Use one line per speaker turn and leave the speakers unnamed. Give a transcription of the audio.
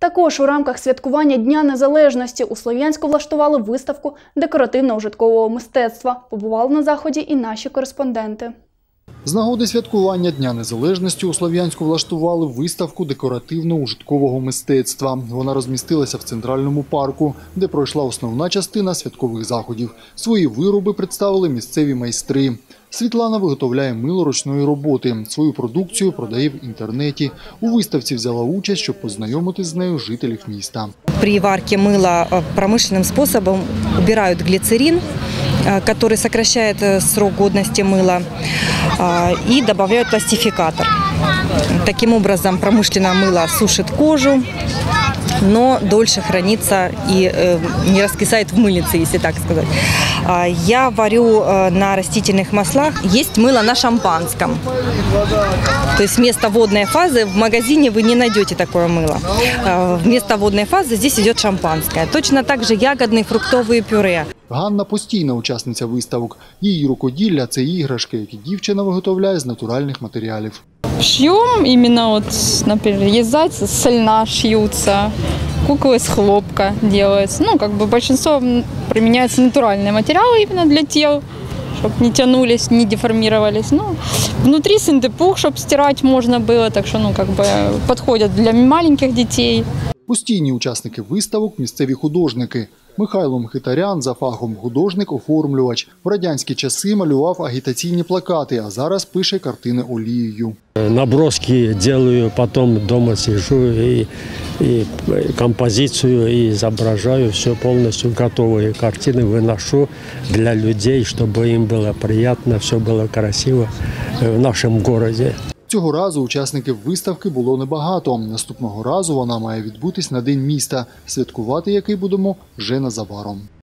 Також у рамках святкування Дня Незалежності у Слов'янську влаштували виставку декоративно-ужиткового мистецтва. Побували на заході і наші кореспонденти.
З нагоди святкування Дня Незалежності у Слов'янську влаштували виставку декоративно-ужиткового мистецтва. Вона розмістилася в центральному парку, де пройшла основна частина святкових заходів. Свої вироби представили місцеві майстри. Світлана виготовляє мило ручної роботи. Свою продукцію продає в інтернеті. У виставці взяла участь, щоб познайомити з нею жителів міста.
При варке мыла э, промышленным способом убирают глицерин, э, который сокращает э, срок годности мыла, а, и добавляют пластификатор. Таким образом, промышленное мыло сушит кожу, но дольше хранится и э, не раскисает в мыльнице, если так сказать. А, Я варю э, на растительных маслах. Есть мыло на шампанском. То есть вместо водной фазы в магазине вы не найдете такое мыло. А, Вместо водной фазы здесь идет шампанское. Точно так же ягодные фруктовые пюре.
Ганна постійна учасниця виставок. Її рукоділля це іграшки, які дівчина виготовляє з натуральних матеріалів.
Шьем именно вот, например, есть зайцы с льна шьются, куклы с хлопка делаются. Ну, как бы большинство м, применяются натуральные материалы именно для тел, чтобы не тянулись, не деформировались. Ну, внутри синтепух, чтобы стирать можно было, так что, ну, как бы подходят для маленьких детей.
Постійні учасники виставок – місцеві художники. Михайло Мхитарян за фахом художник-оформлювач. В радянські часи малював агітаційні плакати, а зараз пише картини олією.
Наброски делаю, потом дома сижу и, и композицию и изображаю все полностью готовые картины выношу для людей, чтобы им было приятно, все было красиво э, в нашем городе.
Цього разу учасників виставки було небагато. Наступного разу вона має відбутись на День міста, святкувати який будемо вже незабаром.